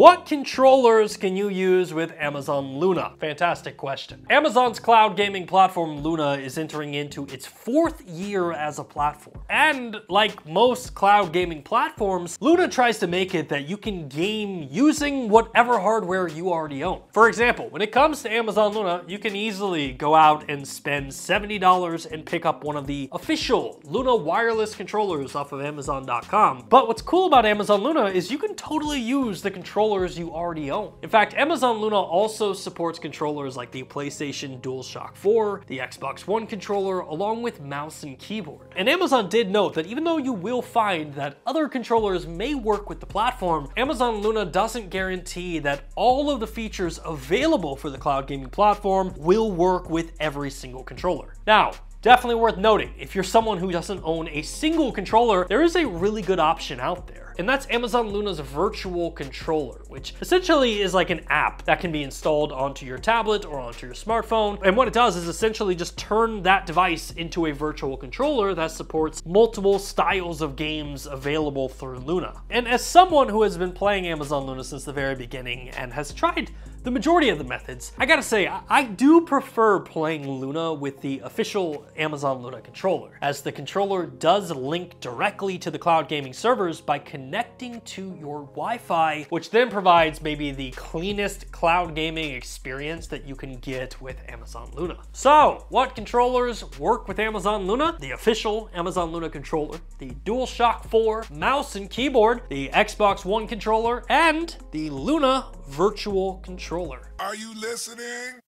What controllers can you use with Amazon Luna? Fantastic question. Amazon's cloud gaming platform Luna is entering into its fourth year as a platform. And like most cloud gaming platforms, Luna tries to make it that you can game using whatever hardware you already own. For example, when it comes to Amazon Luna, you can easily go out and spend $70 and pick up one of the official Luna wireless controllers off of Amazon.com. But what's cool about Amazon Luna is you can totally use the controllers you already own. In fact, Amazon Luna also supports controllers like the PlayStation DualShock 4, the Xbox One controller, along with mouse and keyboard. And Amazon did note that even though you will find that other controllers may work with the platform, Amazon Luna doesn't guarantee that all of the features available for the cloud gaming platform will work with every single controller. Now, Definitely worth noting, if you're someone who doesn't own a single controller, there is a really good option out there. And that's Amazon Luna's virtual controller, which essentially is like an app that can be installed onto your tablet or onto your smartphone. And what it does is essentially just turn that device into a virtual controller that supports multiple styles of games available through Luna. And as someone who has been playing Amazon Luna since the very beginning and has tried the majority of the methods. I gotta say, I do prefer playing Luna with the official Amazon Luna controller, as the controller does link directly to the cloud gaming servers by connecting to your Wi-Fi, which then provides maybe the cleanest cloud gaming experience that you can get with Amazon Luna. So, what controllers work with Amazon Luna? The official Amazon Luna controller, the DualShock 4 mouse and keyboard, the Xbox One controller, and the Luna virtual controller. Are you listening?